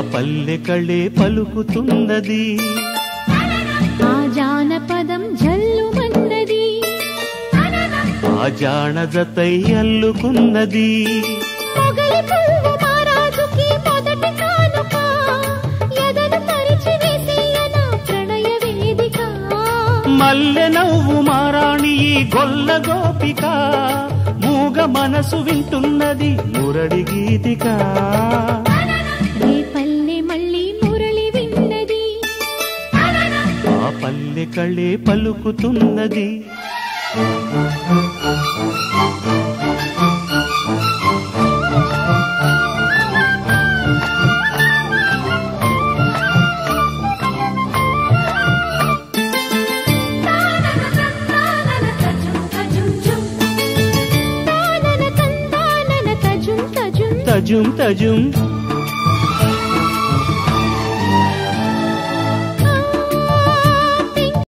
పల్లె కళ్ళే పలుకుతున్నది. ఆ జానపదం జల్లుమన్నది. ఆ జానజతై అల్లుకున్నది. మల్లె నవ్వు మారాణి గొల్ల గోపిక. మూగ మనసు వింటున్నది మురడి గీతిక. ఆ పల్లె కళ్ళే పలుకుతున్నది. తజుం తజుం.